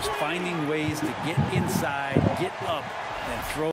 just finding ways to get inside, get up, and throw.